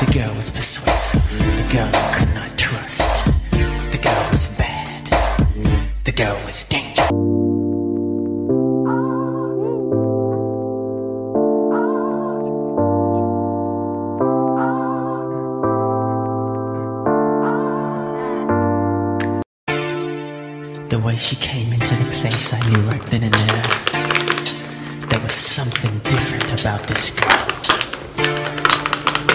The girl was persuasive. The girl I could not trust. The girl was bad. The girl was dangerous. The way she came into the place, I knew right then and there. There was something different about this girl.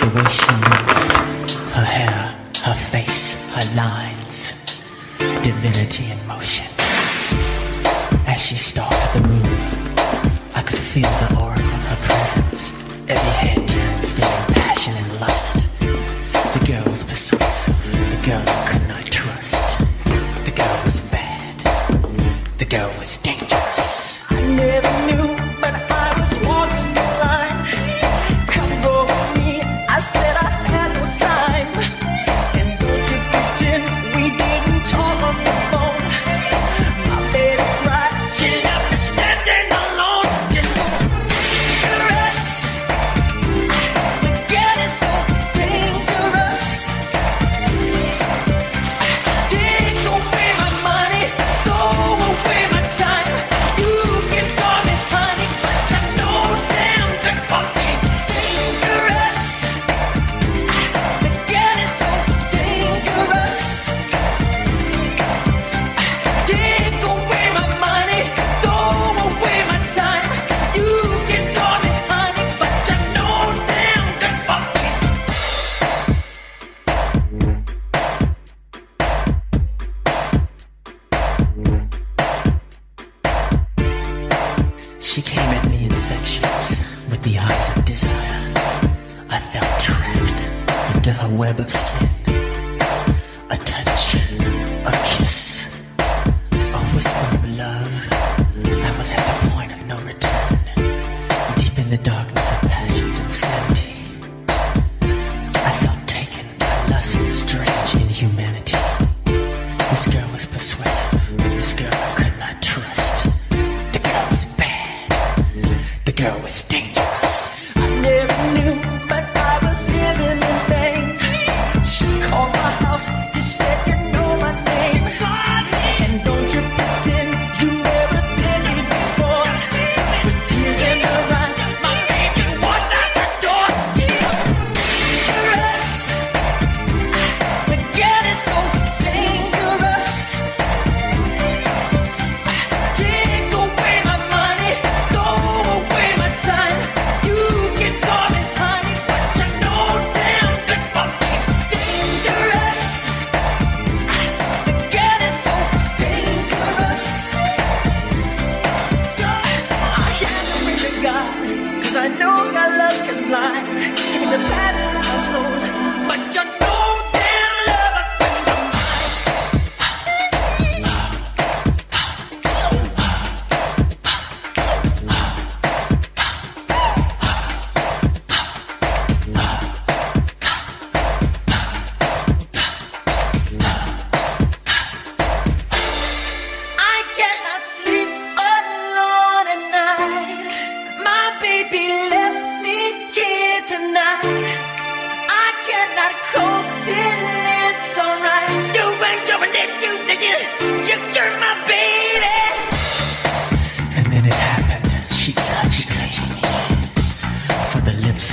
The way she moved, her hair, her face, her lines, divinity in motion. As she stalked the room, I could feel the aura of her presence. Every head turned, feeling passion and lust. The girl was persuasive, the girl I could not trust. The girl was bad, the girl was dangerous. Me in sections with the eyes of desire. I felt trapped into her web of sin. A touch, a kiss, a whisper of love. I was at the point of no return, deep in the darkness of passion's insanity. I felt taken by lust, strange inhumanity. This girl was persuasive. This girl was dangerous.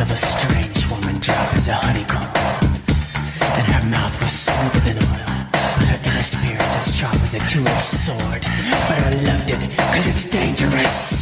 Of a strange woman drop as a honeycomb. And her mouth was smoother than oil. But her inner spirit's as sharp as a two-edged sword. But I loved it, cause it's dangerous.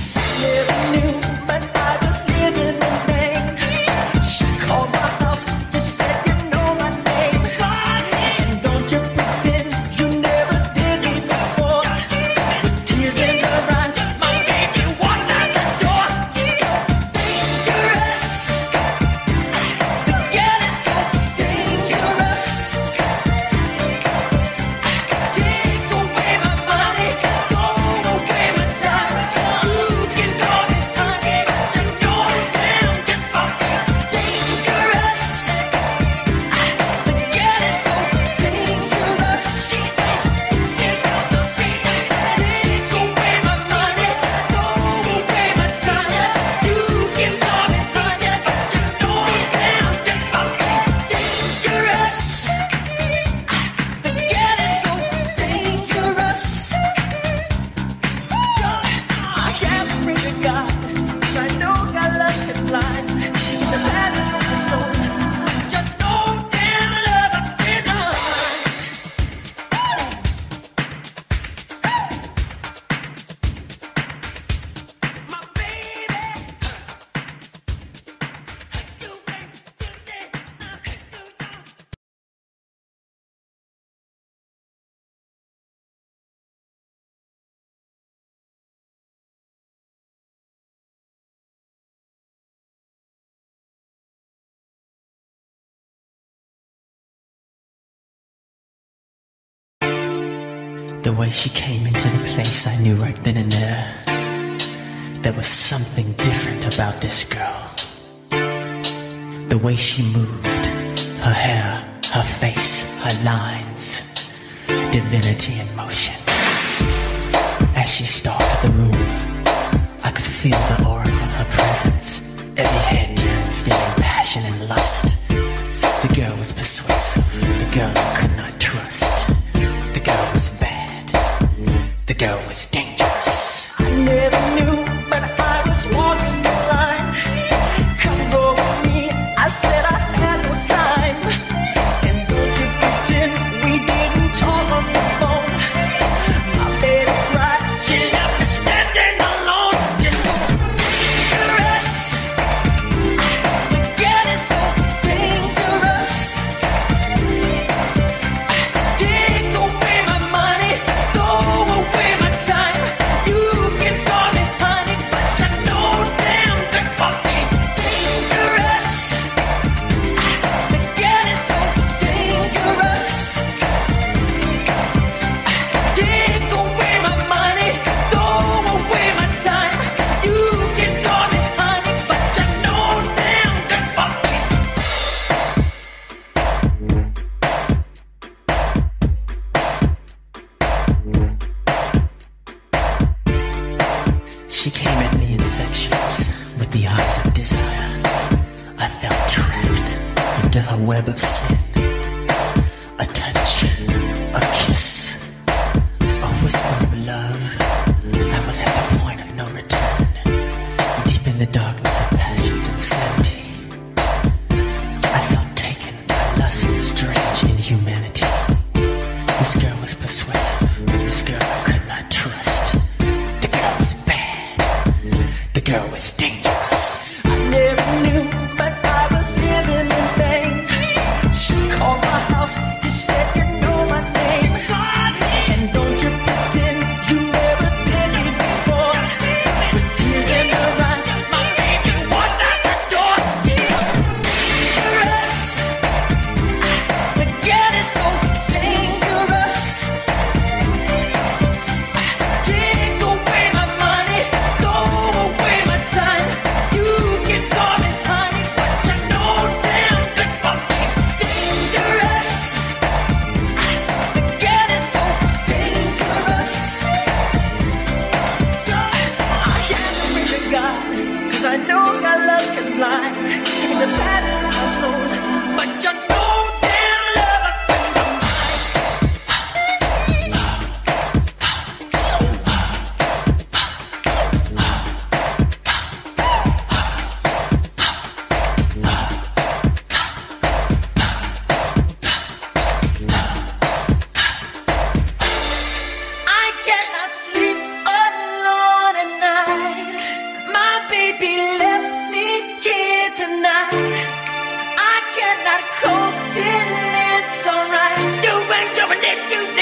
The way she came into the place, I knew right then and there. There was something different about this girl. The way she moved, her hair, her face, her lines. Divinity in motion. As she stalked the room, I could feel the aura of her presence. Every head turned, feeling passion and lust. The girl was persuasive, the girl I could not trust. desire. I felt trapped into her web of sin.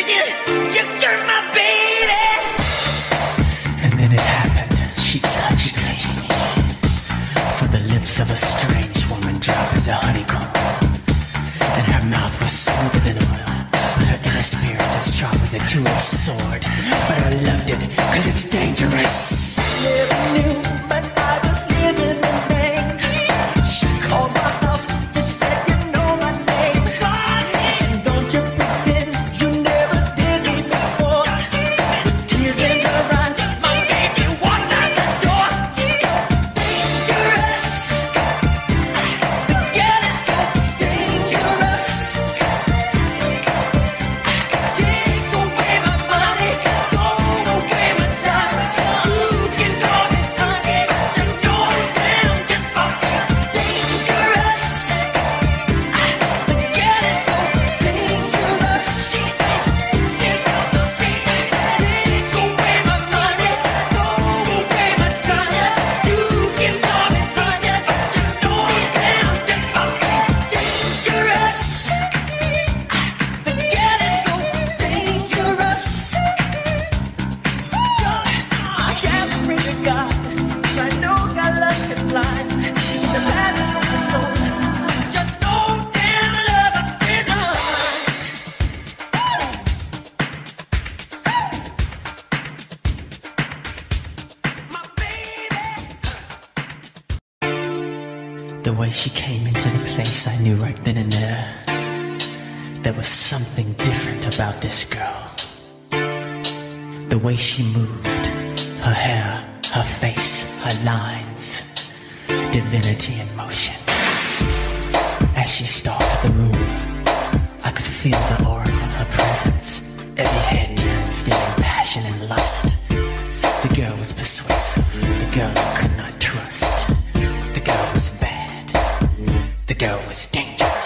You're my baby. And then it happened. She touched, me. For the lips of a strange woman drop as a honeycomb. And her mouth was smoother than oil. Her inner sharp as a two-edged sword. But I loved it, cause it's dangerous. Way she came into the place, I knew right then and there. There was something different about this girl. The way she moved, her hair, her face, her lines, divinity in motion. As she stalked the room, I could feel the aura of her presence. Every head turned, feeling passion and lust. The girl was persuasive, the girl I could not trust. The girl was bad, girl was dangerous.